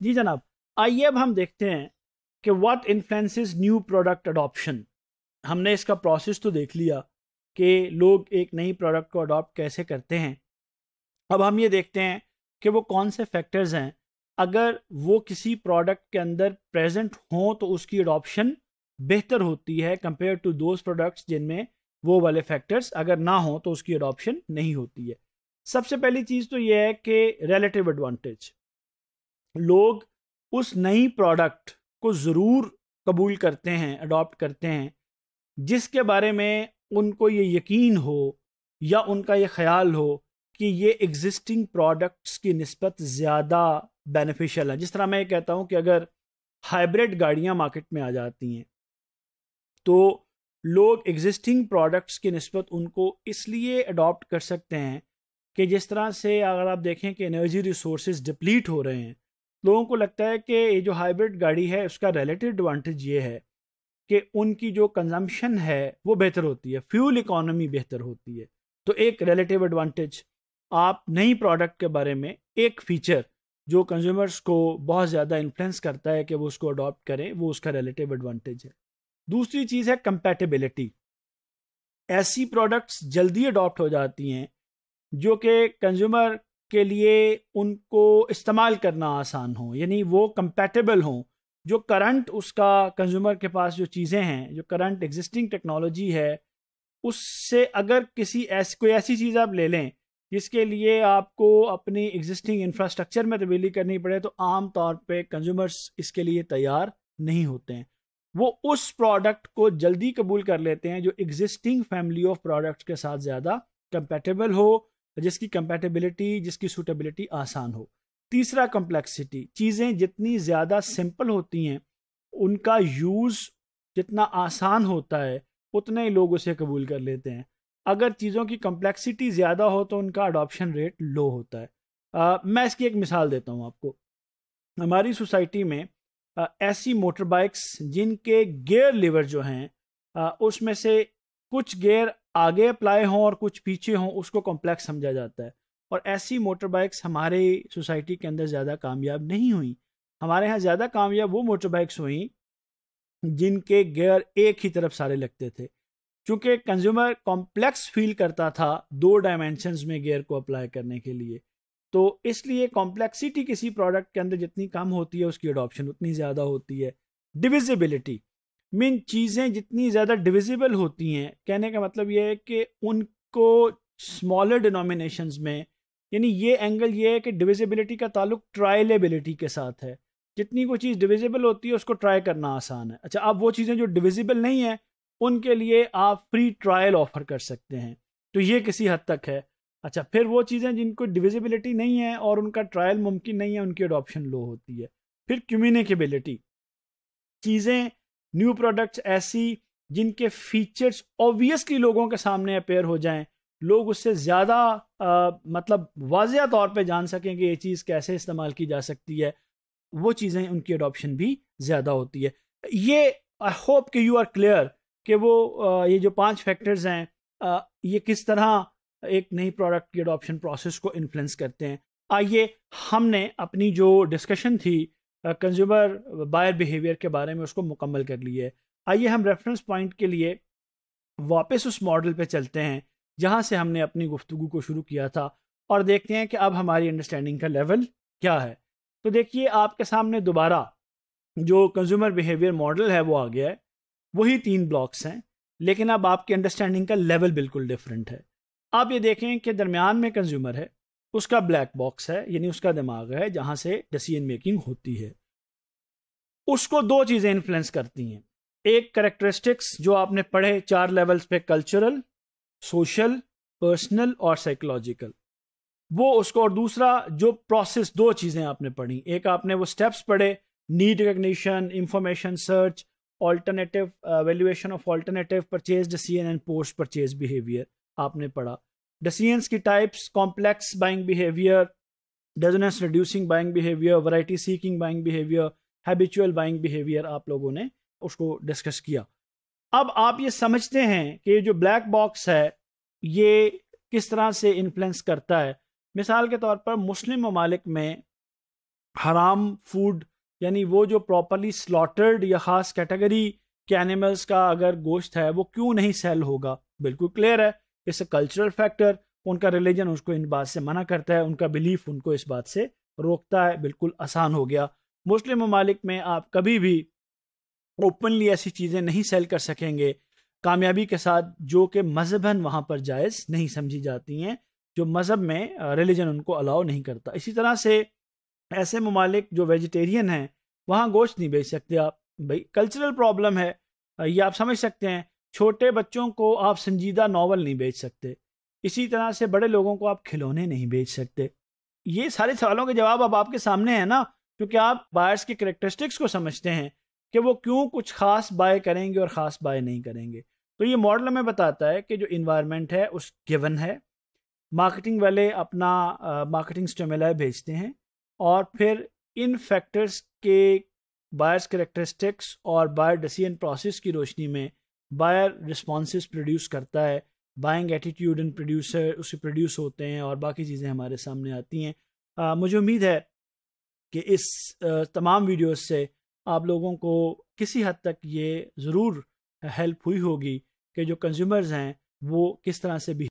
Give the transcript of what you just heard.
جی جناب، آئیے اب ہم دیکھتے ہیں کہ what influences new product adoption ہم نے اس کا پروسیس تو دیکھ لیا کہ لوگ ایک نئی پروڈکٹ کو اڈاپٹ کیسے کرتے ہیں۔ اب ہم یہ دیکھتے ہیں کہ وہ کون سے فیکٹرز ہیں۔ اگر وہ کسی پروڈکٹ کے اندر پریزنٹ ہوں تو اس کی اڈاپشن بہتر ہوتی ہے کمپیئر ٹو دوز پروڈکٹس جن میں وہ والے فیکٹرز اگر نہ ہوں تو اس کی اڈاپشن نہیں ہوتی ہے۔ سب سے پہلی چیز تو یہ ہے کہ ریلیٹیو ایڈوانٹیج لوگ اس نئی پروڈکٹ کو ضرور قبول کرتے ہیں اڈاپٹ کرتے ہیں، جس کے بارے میں ان کو یہ یقین ہو یا ان کا یہ خیال ہو کہ یہ ایگزسٹنگ پروڈکٹس کی نسبت زیادہ بینیفیشل ہے جس طرح میں یہ کہتا ہوں کہ اگر ہائیبریڈ گاڑیاں مارکیٹ میں آ جاتی ہیں، تو لوگ ایگزسٹنگ پروڈکٹس کی نسبت ان کو اس لیے اڈاپٹ کر سکتے ہیں کہ جس طرح سے اگر آپ دیکھیں کہ انرجی ریسورسز ڈپلیٹ ہو رہے ہیں لوگوں کو لگتا ہے کہ یہ جو ہائیبریڈ گاڑی ہے، اس کا ریلیٹیو ایڈوانٹیج یہ ہے کہ ان کی جو کنزمپشن ہے، وہ بہتر ہوتی ہے۔ فیول اکانومی بہتر ہوتی ہے۔ تو ایک ریلیٹیو ایڈوانٹیج آپ نئی پروڈکٹ کے بارے میں ایک فیچر جو کنزیومرز کو بہت زیادہ انفلوئنس کرتا ہے کہ وہ اس کو اڈاپٹ کریں، وہ اس کا ریلیٹیو ایڈوانٹیج ہے۔ دوسری چیز ہے کمپیٹیبلٹی ایسی پروڈکٹس جلدی اڈاپٹ ہو جاتی ہیں جو کہ کنزیومر کے لیے ان کو استعمال کرنا آسان ہو یعنی وہ کمپیٹیبل ہوں۔ جو کرنٹ اس کا کنزیومر کے پاس جو چیزیں ہیں، جو کرنٹ ایگزسٹنگ ٹیکنالوجی ہے، اس سے اگر کسی ایسی کوئی ایسی چیز آپ لے لیں، جس کے لیے آپ کو اپنی ایگزسٹنگ انفراسٹرکچر میں تبدیلی کرنی پڑے، تو عام طور پہ کنزیومرس اس کے لیے تیار نہیں ہوتے ہیں۔ وہ اس پروڈکٹ کو جلدی قبول کر لیتے ہیں جو ایگزسٹنگ فیملی آف پروڈکٹس کے ساتھ زیادہ کمپیٹیبل ہو۔ جس کی کمپیٹیبلٹی جس کی سوٹیبلٹی آسان ہو۔ تیسرا کمپلیکسٹی چیزیں جتنی زیادہ سمپل ہوتی ہیں ان کا یوز جتنا آسان ہوتا ہے اتنے ہی لوگ اسے قبول کر لیتے ہیں۔ اگر چیزوں کی کمپلیکسٹی زیادہ ہو تو ان کا اڈاپشن ریٹ لو ہوتا ہے۔ آ, میں اس کی ایک مثال دیتا ہوں آپ کو۔ ہماری سوسائٹی میں آ, ایسی موٹر بائکس جن کے گیئر لیور جو ہیں آ, اس میں سے کچھ گیئر آگے اپلائی ہوں اور کچھ پیچھے ہوں، اس کو کمپلیکس سمجھا جاتا ہے۔ اور ایسی موٹر بائکس ہمارے سوسائٹی کے اندر زیادہ کامیاب نہیں ہوئیں۔ ہمارے ہاں زیادہ کامیاب وہ موٹر بائکس ہوئیں جن کے گیئر ایک ہی طرف سارے لگتے تھے۔ چونکہ کنزیومر کمپلیکس فیل کرتا تھا دو ڈائمینشنز میں گیئر کو اپلائی کرنے کے لیے۔ تو اس لیے کمپلیکسٹی کسی پروڈکٹ کے اندر جتنی کم ہوتی ہے، اس کی اڈاپشن اتنی زیادہ ہوتی ہے۔ ڈویزیبلٹی مین چیزیں جتنی زیادہ ڈویزیبل ہوتی ہیں، کہنے کا مطلب یہ ہے کہ ان کو اسمالر ڈینومینیشنز میں یعنی یہ اینگل یہ ہے کہ ڈویزیبلٹی کا تعلق ٹرائلبلٹی کے ساتھ ہے۔ جتنی کوئی چیز ڈویزیبل ہوتی ہے، اس کو ٹرائی کرنا آسان ہے۔ اچھا اب وہ چیزیں جو ڈویزیبل نہیں ہیں، ان کے لیے آپ فری ٹرائل آفر کر سکتے ہیں۔ تو یہ کسی حد تک ہے۔ اچھا پھر وہ چیزیں جن کو ڈویزیبلٹی نہیں ہے اور ان کا ٹرائل ممکن نہیں ہے، ان کی اڈاپشن لو ہوتی ہے۔ پھر کمیونیکیبلٹی چیزیں نیو پروڈکٹس ایسی جن کے فیچرز اوبیسلی لوگوں کے سامنے اپیئر ہو جائیں لوگ اس سے زیادہ آ, مطلب واضح طور پہ جان سکیں کہ یہ چیز کیسے استعمال کی جا سکتی ہے۔ وہ چیزیں ان کی اڈاپشن بھی زیادہ ہوتی ہے۔ یہ آئی ہوپ کہ یو آر کلیئر کہ وہ آ, یہ جو پانچ فیکٹرز ہیں آ, یہ کس طرح ایک نئی پروڈکٹ کی اڈاپشن پروسیس کو انفلوئنس کرتے ہیں۔ آئیے ہم نے اپنی جو ڈسکشن تھی کنزیومر بائر بیہیویئر کے بارے میں اس کو مکمل کر لی ہے آئیے ہم ریفرنس پوائنٹ کے لیے واپس اس ماڈل پہ چلتے ہیں، جہاں سے ہم نے اپنی گفتگو کو شروع کیا تھا اور دیکھتے ہیں کہ اب ہماری انڈرسٹینڈنگ کا لیول کیا ہے۔ تو دیکھیے، آپ کے سامنے دوبارہ جو کنزیومر بیہیویئر ماڈل ہے وہ آ گیا ہے۔ وہی تین بلاکس ہیں، لیکن اب آپ کی انڈرسٹینڈنگ کا لیول بالکل ڈفرینٹ ہے۔ آپ یہ دیکھیں کہ درمیان میں کنزیومر ہے اس کا بلیک باکس ہے یعنی اس کا دماغ ہے جہاں سے ڈسیزن میکنگ ہوتی ہے۔ اس کو دو چیزیں انفلوئنس کرتی ہیں۔ ایک کریکٹرسٹکس جو آپ نے پڑھے چار لیولز پہ کلچرل سوشل پرسنل اور سائیکولوجیکل وہ اس کو اور دوسرا جو پروسیس دو چیزیں آپ نے پڑھی۔ ایک آپ نے وہ سٹیپس پڑھے need recognition information search alternative evaluation of alternative purchase decision and post purchase behaviour آپ نے پڑھا۔ ڈسیزنس کی types complex buying behaviour dissonance reducing buying behaviour variety seeking buying behaviour habitual buying behaviour آپ لوگوں نے اس کو discuss کیا۔ اب آپ یہ سمجھتے ہیں کہ جو بلیک باکس ہے، یہ کس طرح سے انفلوئنس کرتا ہے۔ مثال کے طور پر مسلم ممالک میں حرام فوڈ یعنی وہ جو پراپرلی سلاٹرڈ یا خاص کیٹیگری کے اینیملس کا اگر گوشت ہے، وہ کیوں نہیں سیل ہوگا؟ بالکل کلیئر ہے۔ اس اے کلچرل فیکٹر، ان کا ریلیجن اس کو ان بات سے منع کرتا ہے، ان کا بلیف ان کو اس بات سے روکتا ہے، بالکل آسان ہو گیا۔ مسلم ممالک میں آپ کبھی بھی اوپنلی ایسی چیزیں نہیں سیل کر سکیں گے۔ کامیابی کے ساتھ جو کہ مذہباً وہاں پر جائز نہیں سمجھی جاتی ہیں، جو مذہب میں ریلیجن ان کو الاؤ نہیں کرتا۔ اسی طرح سے ایسے ممالک جو ویجیٹیرین ہیں، وہاں گوشت نہیں بیچ سکتے آپ۔ بھائی کلچرل پرابلم ہے۔ یہ آپ سمجھ سکتے ہیں۔ چھوٹے بچوں کو آپ سنجیدہ ناول نہیں بیچ سکتے۔ اسی طرح سے بڑے لوگوں کو آپ کھلونے نہیں بیچ سکتے۔ یہ سارے سوالوں کے جواب اب آپ کے سامنے ہیں نا، کیونکہ آپ بائرس کے کریکٹرسٹکس کو سمجھتے ہیں کہ وہ کیوں کچھ خاص بائے کریں گے اور خاص بائے نہیں کریں گے۔ تو یہ ماڈل ہمیں بتاتا ہے کہ جو انوائرمنٹ ہے، اس گیون ہے۔ مارکیٹنگ والے اپنا مارکیٹنگ اسٹیملا بھیجتے ہیں اور پھر ان فیکٹرز کے بائرس کریکٹرسٹکس اور بائر ڈسین پروسیس کی روشنی میں بائر رسپانسز پروڈیوس کرتا ہے بائنگ ایٹیٹیوڈ ان پروڈیوسر اسے پروڈیوس ہوتے ہیں اور باقی چیزیں ہمارے سامنے آتی ہیں۔ مجھے امید ہے کہ اس تمام ویڈیوز سے آپ لوگوں کو کسی حد تک یہ ضرور ہیلپ ہوئی ہوگی کہ جو کنزیومرز ہیں وہ کس طرح سے بھی